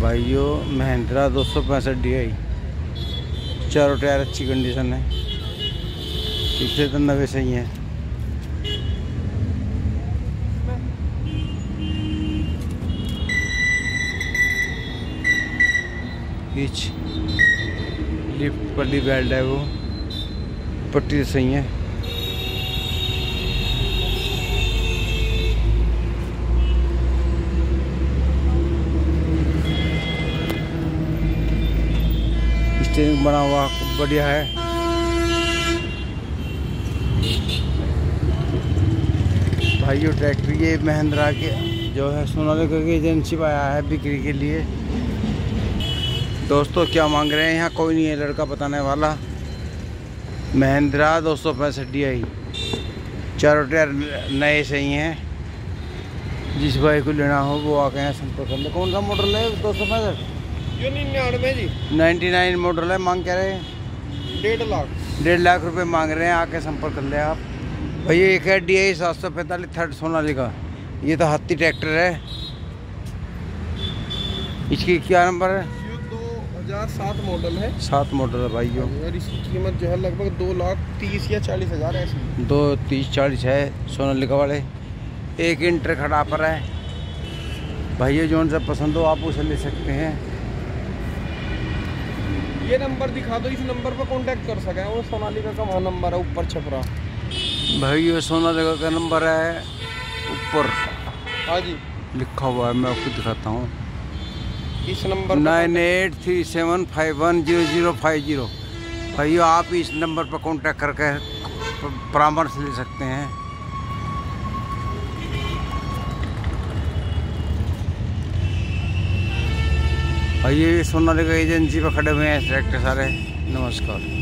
भाइयों, महिंद्रा दो सौ पैंसठ डी आई। चारों टायर अच्छी कंडीशन है। पीछे तो नवे सही हैं। लिफ्ट पल्ली बेल्ट है वो। पट्टी सही है। स्टेरिंग बना हुआ बढ़िया है। भाइयों, ट्रैक्टर ये महिंद्रा के जो है, सोनालिका की एजेंसी में आया है बिक्री के लिए। दोस्तों, क्या मांग रहे हैं? यहाँ कोई नहीं है, लड़का बताने वाला। महिंद्रा दो सौ पैंसठ डी आई। चारों टायर नए सही हैं जिस भाई को लेना हो, वो आके यहाँ संपर्क कर ले। कौन सा मॉडल है? दो सौ पैंसठ? ये निन्यानवे जी। नाइन्टी नाइन मॉडल है मांग क्या रहे हैं? डेढ़ लाख। डेढ़ लाख रुपए मांग रहे हैं आके संपर्क कर ले आप। भैया एक है डी आई सात सौ पैंतालीस थर्ड सोनालिका ये तो हाथी ट्रैक्टर है। इसकी क्या नंबर है? ये दो हज़ार सात मॉडल है। सात मॉडल है भाइयों और इसकी कीमत जो है लगभग दो लाख तीस या चालीस हज़ार ऐसी। दो तीस चालीस है सोनालिका वाले। एक इंटर खड़ा पर है। भैया जो उनसे पसंद हो आप उसे ले सकते हैं। ये नंबर दिखा दो इस नंबर पर कांटेक्ट कर सके। वो सोनालिका का वहाँ नंबर है ऊपर छपरा। भाई ये सोनालिका का नंबर है? ऊपर। हाँ जी। लिखा हुआ है मैं आपको दिखाता हूँ। इस number nine eight three seven five one zero zero five zero. भाई आप इस नंबर पर कांटेक्ट करके परामर्श ले सकते हैं। भैया ये सोनालिका एजेंसी पर खड़े हुए हैं ट्रैक्टर सारे। नमस्कार।